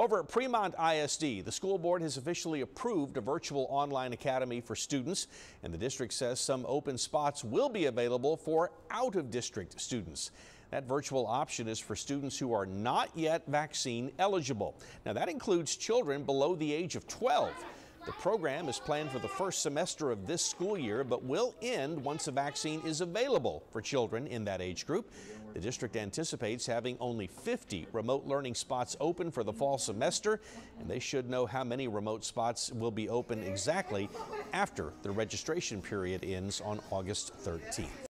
Over at Premont ISD, the school board has officially approved a virtual online academy for students, and the district says some open spots will be available for out of district students. That virtual option is for students who are not yet vaccine eligible. Now, that includes children below the age of 12. The program is planned for the first semester of this school year, but will end once a vaccine is available for children in that age group. The district anticipates having only 50 remote learning spots open for the fall semester, and they should know how many remote spots will be open exactly after the registration period ends on August 13th.